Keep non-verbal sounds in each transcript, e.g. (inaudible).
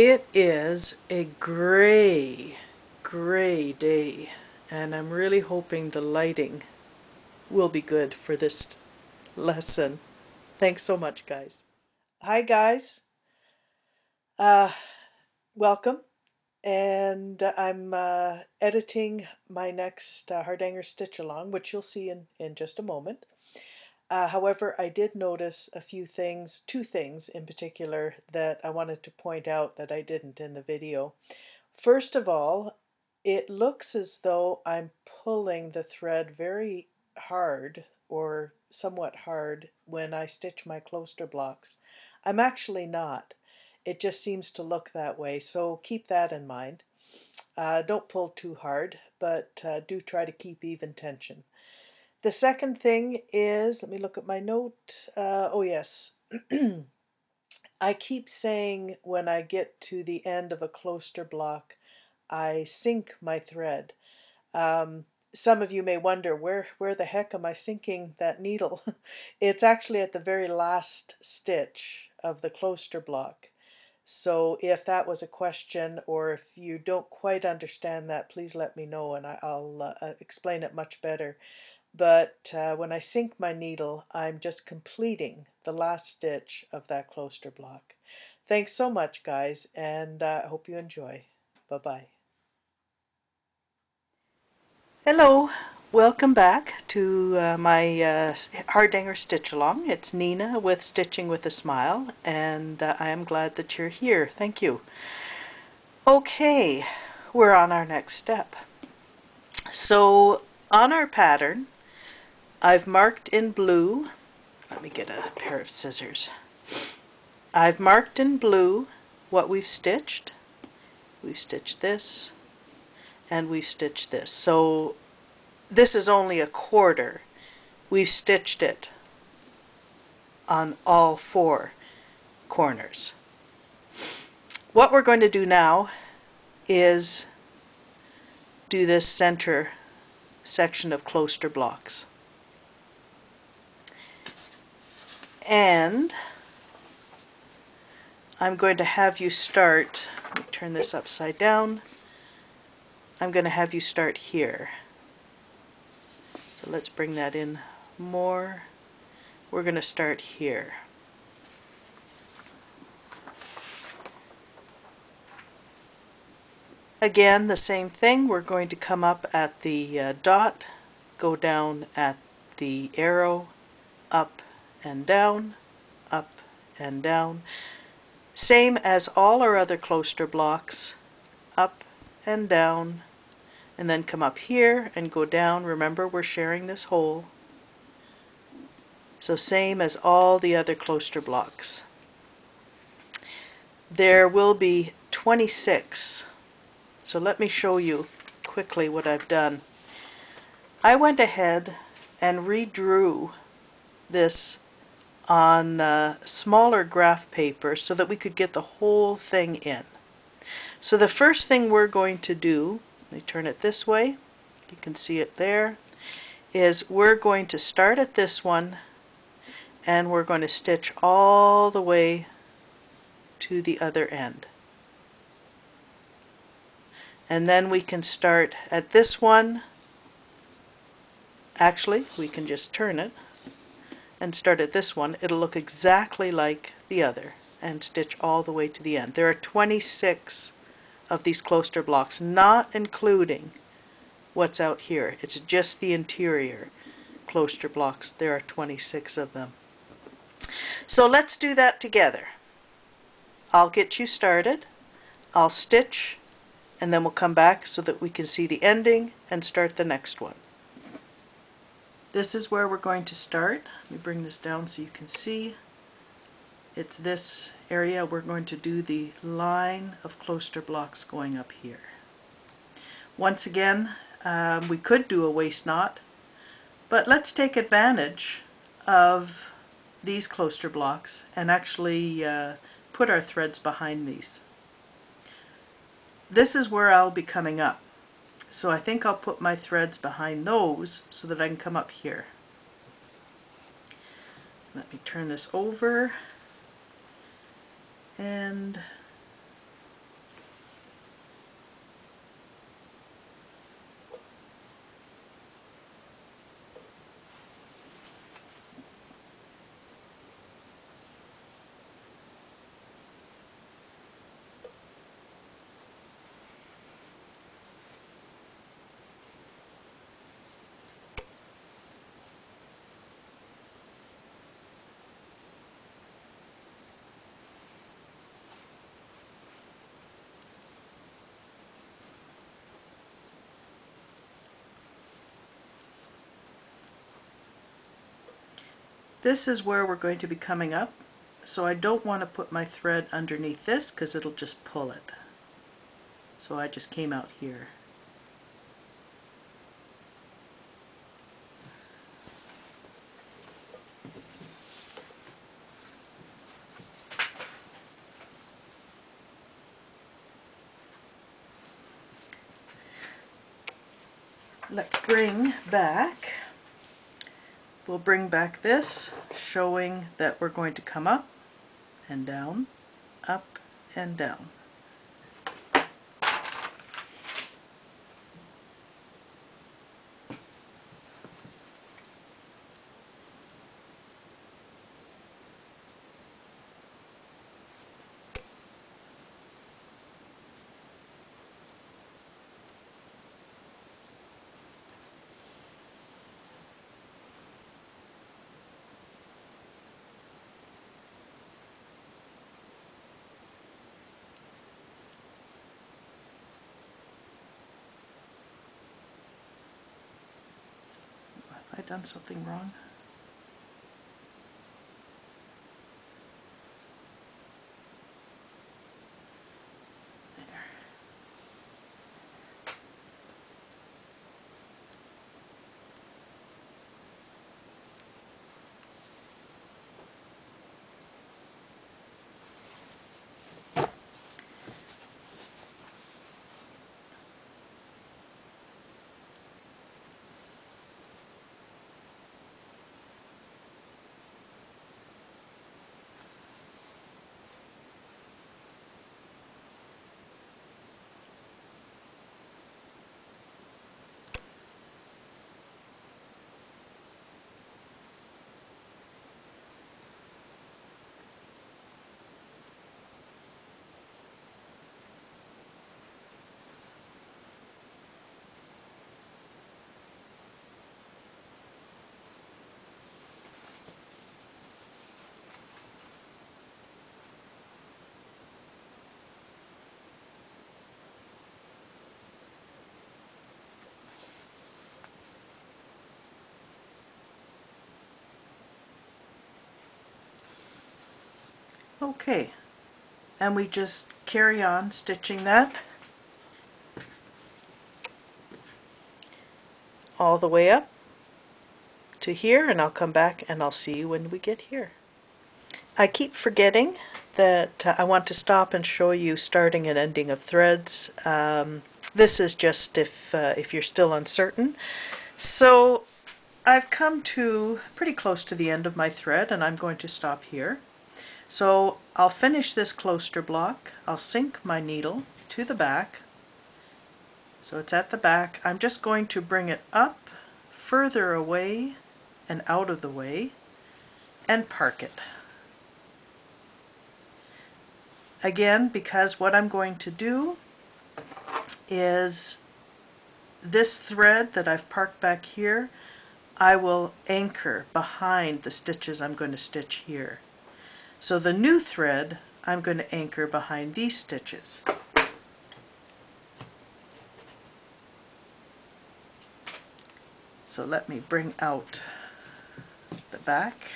It is a gray, gray day, and I'm really hoping the lighting will be good for this lesson. Thanks so much, guys. Hi, guys. Uh, welcome. And I'm uh, editing my next uh, Hardanger stitch along, which you'll see in, in just a moment. Uh, however, I did notice a few things, two things in particular, that I wanted to point out that I didn't in the video. First of all, it looks as though I'm pulling the thread very hard or somewhat hard when I stitch my kloster blocks. I'm actually not. It just seems to look that way, so keep that in mind. Uh, don't pull too hard, but uh, do try to keep even tension. The second thing is, let me look at my note. Uh, oh, yes. (clears throat) I keep saying when I get to the end of a kloster block, I sink my thread. Um, some of you may wonder where where the heck am I sinking that needle? (laughs) it's actually at the very last stitch of the kloster block. So if that was a question or if you don't quite understand that, please let me know and I'll uh, uh, explain it much better. But uh, when I sink my needle, I'm just completing the last stitch of that kloster block. Thanks so much, guys, and I uh, hope you enjoy. Bye-bye. Hello, welcome back to uh, my uh, Hardanger Stitch Along. It's Nina with Stitching with a Smile, and uh, I am glad that you're here. Thank you. Okay, we're on our next step. So on our pattern, I've marked in blue, let me get a pair of scissors. I've marked in blue what we've stitched. We've stitched this and we've stitched this. So this is only a quarter. We've stitched it on all four corners. What we're going to do now is do this center section of kloster blocks. And I'm going to have you start, turn this upside down, I'm going to have you start here. So let's bring that in more. We're going to start here. Again, the same thing. We're going to come up at the uh, dot, go down at the arrow, up and down, up and down. Same as all our other kloster blocks, up and down, and then come up here and go down. Remember, we're sharing this hole. So same as all the other kloster blocks. There will be 26. So let me show you quickly what I've done. I went ahead and redrew this on uh, smaller graph paper so that we could get the whole thing in. So the first thing we're going to do, let me turn it this way, you can see it there, is we're going to start at this one and we're going to stitch all the way to the other end. And then we can start at this one. Actually, we can just turn it and start at this one, it'll look exactly like the other and stitch all the way to the end. There are 26 of these kloster blocks, not including what's out here. It's just the interior kloster blocks. There are 26 of them. So let's do that together. I'll get you started. I'll stitch and then we'll come back so that we can see the ending and start the next one. This is where we're going to start. Let me bring this down so you can see. It's this area we're going to do the line of kloster blocks going up here. Once again, um, we could do a waist knot, but let's take advantage of these kloster blocks and actually uh, put our threads behind these. This is where I'll be coming up. So I think I'll put my threads behind those so that I can come up here. Let me turn this over and This is where we're going to be coming up, so I don't want to put my thread underneath this because it'll just pull it. So I just came out here. let's bring back, we'll bring back this showing that we're going to come up and down, up and down. I done something wrong? Okay, and we just carry on stitching that all the way up to here and I'll come back and I'll see you when we get here. I keep forgetting that uh, I want to stop and show you starting and ending of threads. Um, this is just if, uh, if you're still uncertain. So I've come to pretty close to the end of my thread and I'm going to stop here. So I'll finish this kloster block. I'll sink my needle to the back. So it's at the back. I'm just going to bring it up further away and out of the way and park it. Again, because what I'm going to do is this thread that I've parked back here, I will anchor behind the stitches I'm going to stitch here. So the new thread I'm going to anchor behind these stitches. So let me bring out the back,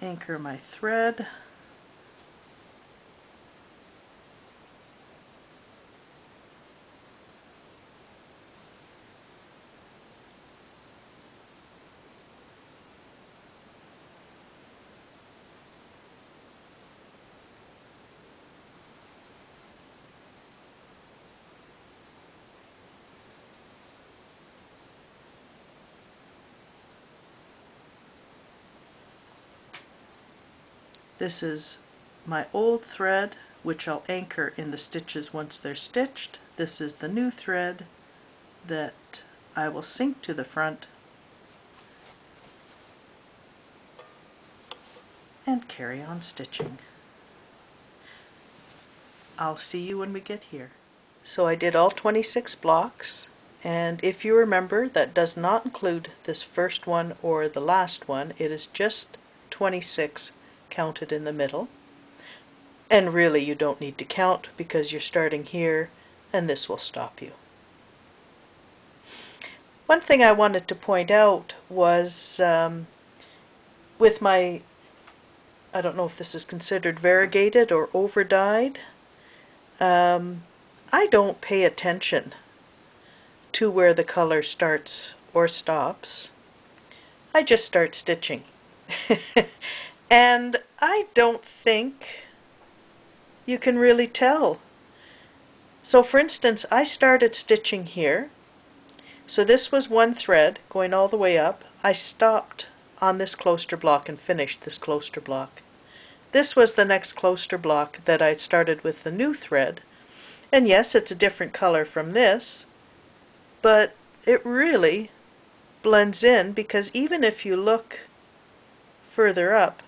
anchor my thread, This is my old thread, which I'll anchor in the stitches once they're stitched. This is the new thread that I will sink to the front and carry on stitching. I'll see you when we get here. So I did all 26 blocks and if you remember that does not include this first one or the last one it is just 26 counted in the middle. And really you don't need to count because you're starting here and this will stop you. One thing I wanted to point out was um, with my, I don't know if this is considered variegated or over dyed, um, I don't pay attention to where the color starts or stops. I just start stitching. (laughs) and I don't think you can really tell. So for instance, I started stitching here so this was one thread going all the way up. I stopped on this kloster block and finished this kloster block. This was the next kloster block that I started with the new thread. And yes, it's a different color from this, but it really blends in because even if you look further up,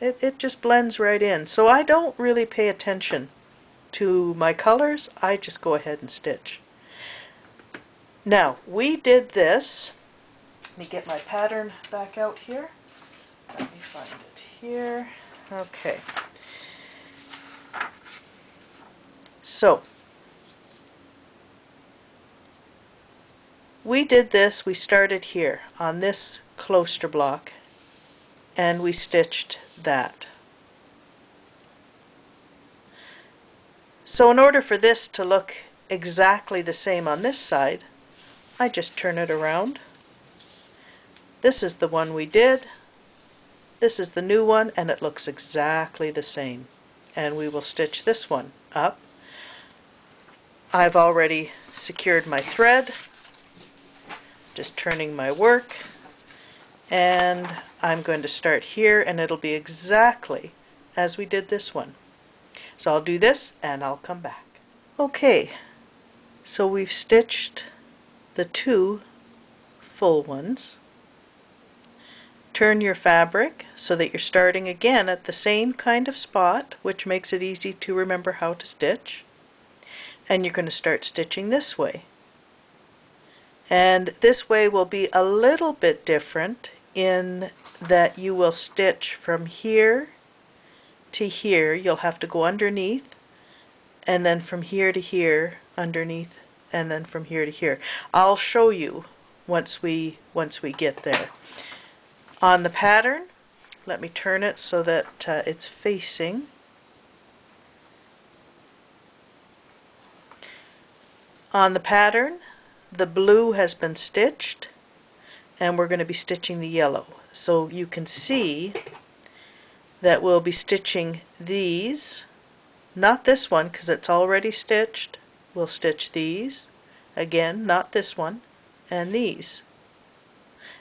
it, it just blends right in. So I don't really pay attention to my colors, I just go ahead and stitch. Now, we did this. Let me get my pattern back out here. Let me find it here. Okay. So, we did this, we started here on this kloster block and we stitched that. So in order for this to look exactly the same on this side, I just turn it around. This is the one we did. This is the new one and it looks exactly the same. And we will stitch this one up. I've already secured my thread. Just turning my work. And I'm going to start here and it'll be exactly as we did this one. So I'll do this and I'll come back. Okay, so we've stitched the two full ones. Turn your fabric so that you're starting again at the same kind of spot, which makes it easy to remember how to stitch. And you're going to start stitching this way. And this way will be a little bit different in that you will stitch from here to here, you'll have to go underneath, and then from here to here, underneath, and then from here to here. I'll show you once we once we get there. On the pattern, let me turn it so that uh, it's facing. On the pattern, the blue has been stitched, and we're going to be stitching the yellow. So you can see that we'll be stitching these, not this one because it's already stitched. We'll stitch these, again, not this one, and these.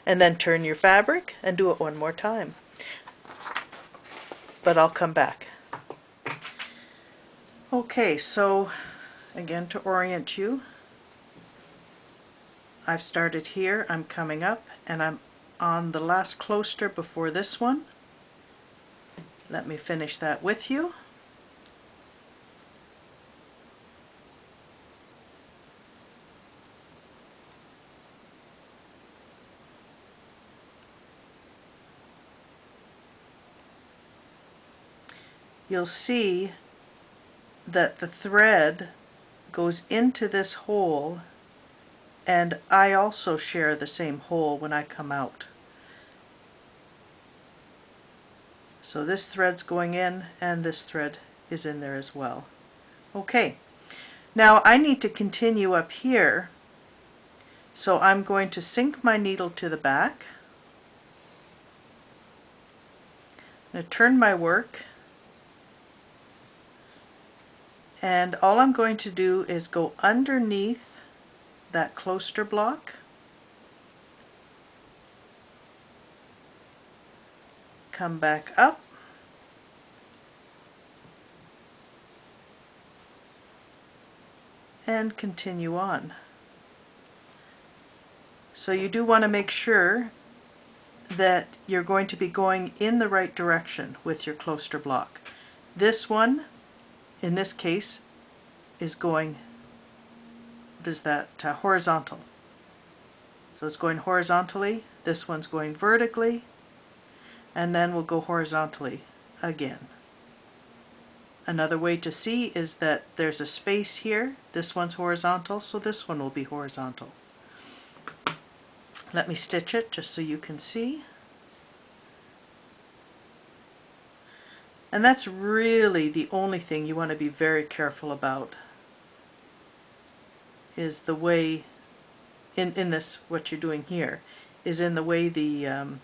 And then turn your fabric and do it one more time. But I'll come back. Okay, so again to orient you, I've started here, I'm coming up, and I'm on the last kloster before this one. Let me finish that with you. You'll see that the thread goes into this hole and I also share the same hole when I come out. So this thread's going in and this thread is in there as well. Okay, now I need to continue up here so I'm going to sink my needle to the back. I'm going to turn my work and all I'm going to do is go underneath that kloster block come back up and continue on. So you do want to make sure that you're going to be going in the right direction with your kloster block. This one, in this case, is going, what is that, uh, horizontal. So it's going horizontally, this one's going vertically, and then we'll go horizontally again. Another way to see is that there's a space here. This one's horizontal, so this one will be horizontal. Let me stitch it just so you can see. And that's really the only thing you want to be very careful about is the way, in, in this, what you're doing here, is in the way the um,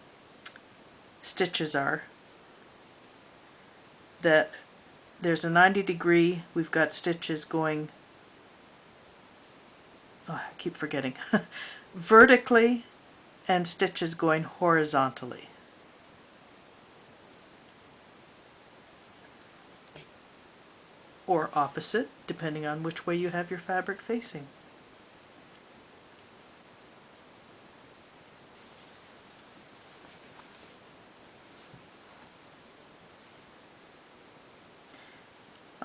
stitches are. That there's a 90 degree, we've got stitches going, oh, I keep forgetting, (laughs) vertically and stitches going horizontally. Or opposite, depending on which way you have your fabric facing.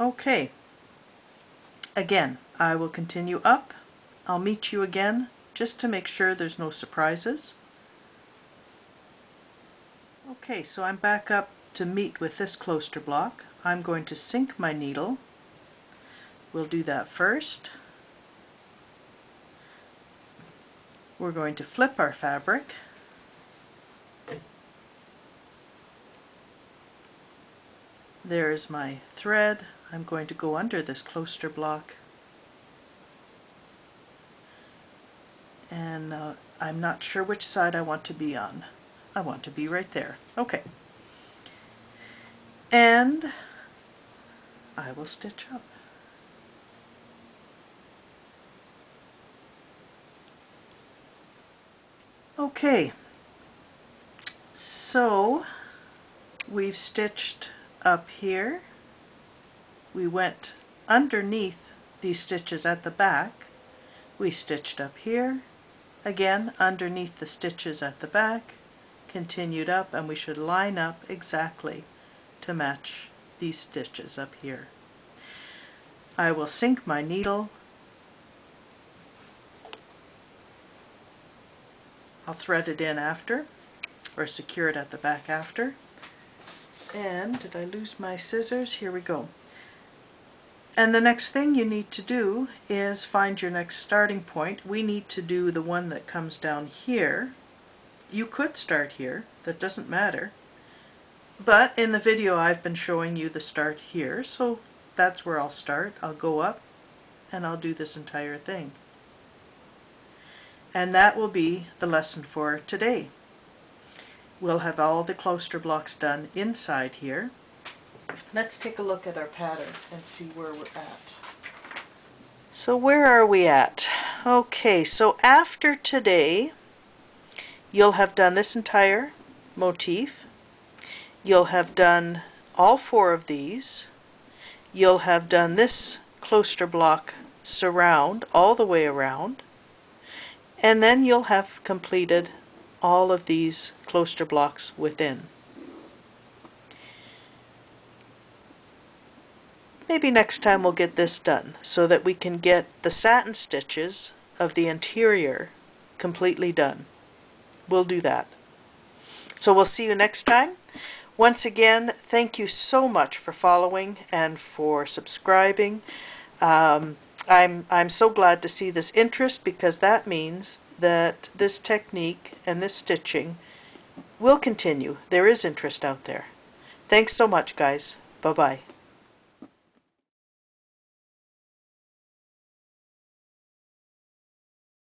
Okay. Again, I will continue up. I'll meet you again just to make sure there's no surprises. Okay, so I'm back up to meet with this kloster block. I'm going to sink my needle. We'll do that first. We're going to flip our fabric. There's my thread. I'm going to go under this kloster block and uh, I'm not sure which side I want to be on. I want to be right there. Okay. And I will stitch up. Okay, so we've stitched up here we went underneath these stitches at the back. We stitched up here. Again underneath the stitches at the back. Continued up and we should line up exactly to match these stitches up here. I will sink my needle. I'll thread it in after or secure it at the back after. And did I lose my scissors? Here we go and the next thing you need to do is find your next starting point. We need to do the one that comes down here. You could start here, that doesn't matter. But in the video I've been showing you the start here, so that's where I'll start. I'll go up and I'll do this entire thing. And that will be the lesson for today. We'll have all the kloster blocks done inside here. Let's take a look at our pattern and see where we're at. So where are we at? Okay, so after today, you'll have done this entire motif. You'll have done all four of these. You'll have done this cloister block surround all the way around. And then you'll have completed all of these cloister blocks within. Maybe next time we'll get this done so that we can get the satin stitches of the interior completely done. We'll do that. So we'll see you next time. Once again, thank you so much for following and for subscribing. Um, I'm, I'm so glad to see this interest because that means that this technique and this stitching will continue. There is interest out there. Thanks so much, guys. Bye-bye.